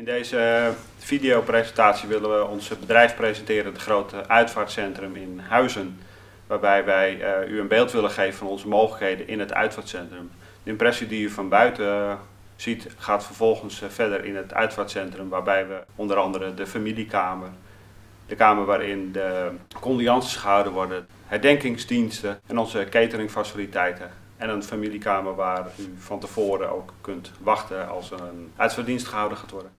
In deze videopresentatie willen we ons bedrijf presenteren, het grote uitvaartcentrum in Huizen. Waarbij wij eh, u een beeld willen geven van onze mogelijkheden in het uitvaartcentrum. De impressie die u van buiten eh, ziet gaat vervolgens eh, verder in het uitvaartcentrum. Waarbij we onder andere de familiekamer, de kamer waarin de condolences gehouden worden, herdenkingsdiensten en onze cateringfaciliteiten. En een familiekamer waar u van tevoren ook kunt wachten als er een uitvaartdienst gehouden gaat worden.